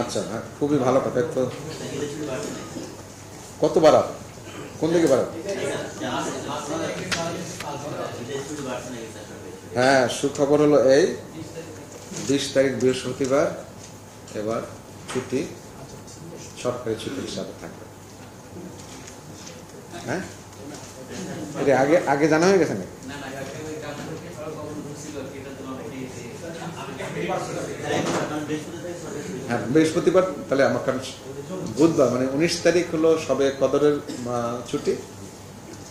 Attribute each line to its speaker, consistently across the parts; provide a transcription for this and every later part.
Speaker 1: আচ্ছা হ্যাঁ, খুবই ভালো কথা তো কত বাড়াব কোন দিকে বাড়াব হ্যাঁ সুখবর হলো এই বিশ তারিখ বৃহস্পতিবার এবার ছুটি সরকারি ছুটি হিসাবে থাকবে। হ্যাঁ? এটা আগে আগে জানা হয়ে গেছে নাকি? হ্যাঁ বৃহস্পতিবার, তাহলে আমার কারণ বুধবার মানে উনিশ তারিখ হলো সবে কদরের ছুটি।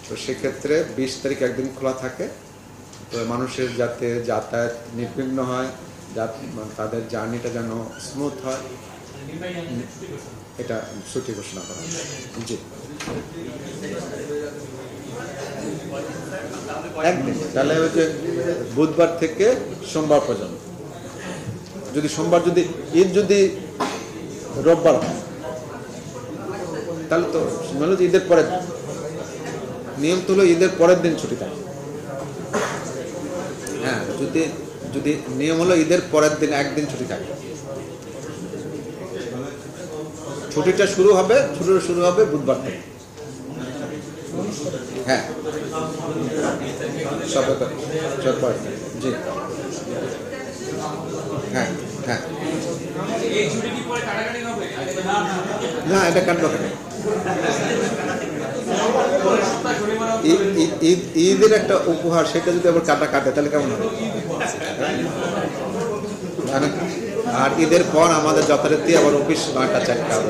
Speaker 1: তো সেক্ষেত্রে বিশ তারিখ একদিন খোলা থাকে। তো মানুষের যাতে যাতায়াত নির্বিঘ্ন হয় মানে তাদের জার্নিটা যেন স্মুথ হয়, এটা ছুটি ঘোষণা করা। জি। একদিন। তাহলে হচ্ছে বুধবার থেকে সোমবার পর্যন্ত। যদি সোমবার যদি, ঈদ যদি রোববার হয়, তাহলে তো মানে ঈদের পরের। নিয়ম তো হলো ঈদের পরের দিন ছুটি থাকে। হ্যাঁ যদি যদি নিয়ম হলো ঈদের পরের দিন একদিন ছুটি থাকে। ছুটিটা শুরু হবে, ছুটিটা শুরু হবে বুধবার থেকে। হ্যাঁ। সব সবে সবার জি। হ্যাঁ হ্যাঁ। না, এটা কাটবো কেন? ঈদ- ঈদ- ঈদ- ঈদের একটা উপহার, সেটা যদি আবার কাটা কাটে, তাহলে কেমন হবে? মানে আর ঈদের পর আমাদের যথারীতি আবার অফিস নয়টা চারটা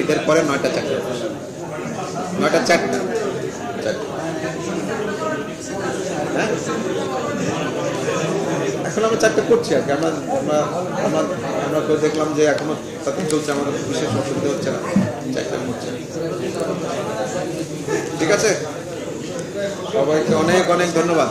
Speaker 1: ঈদের পরে নয়টা চারটা। অফিস। নয়টা চারটা হ্যাঁ এখন আমরা চারটে করছি আর কি। আমরা আমরা আমরা আমরা দেখলাম যে এখনও তাতে চলছে, আমাদের বিশেষ অসুবিধা হচ্ছে না। চারটা করছে ঠিক আছে? সবাইকে অনেক অনেক ধন্যবাদ।